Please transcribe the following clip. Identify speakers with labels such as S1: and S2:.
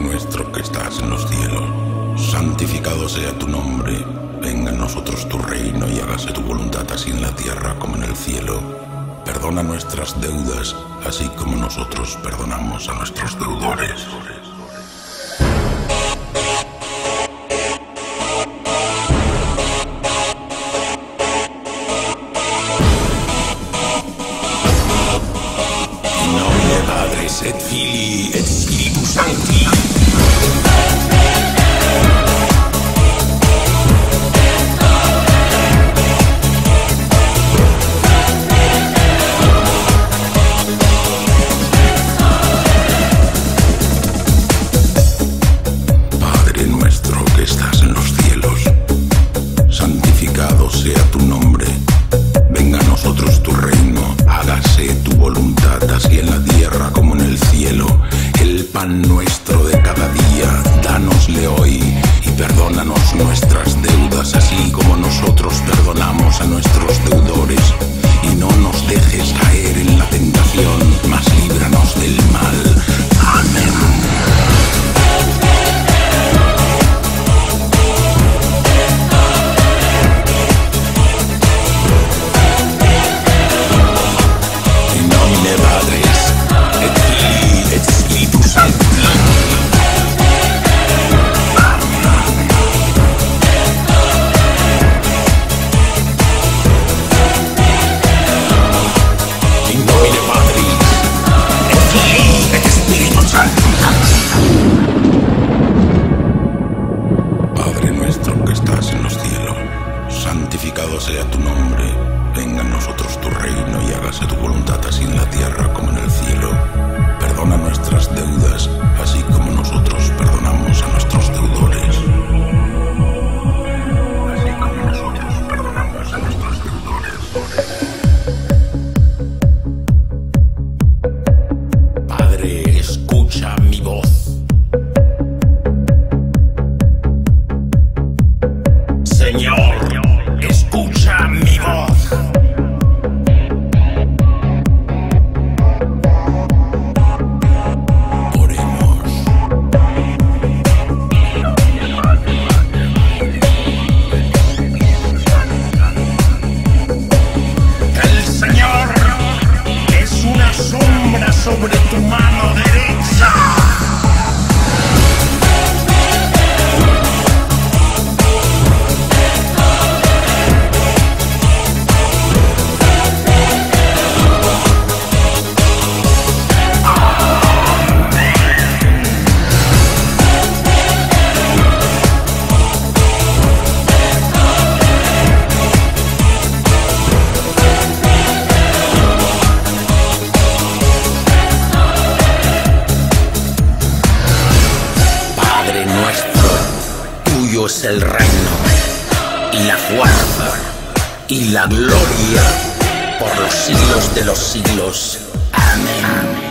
S1: nuestro que estás en los cielos, santificado sea tu nombre, venga a nosotros tu reino y hágase tu voluntad así en la tierra como en el cielo. Perdona nuestras deudas, así como nosotros perdonamos a nuestros deudores. Filii et Spiritus Sancti. Padre nuestro que estás en los cielos, santificado sea tu nombre. Nuestro escucha mi voz. Señor, escucha mi voz. Oremos.
S2: El Señor es una sombra sobre
S3: es el reino, y la fuerza, y la gloria, por los siglos de los siglos. Amén.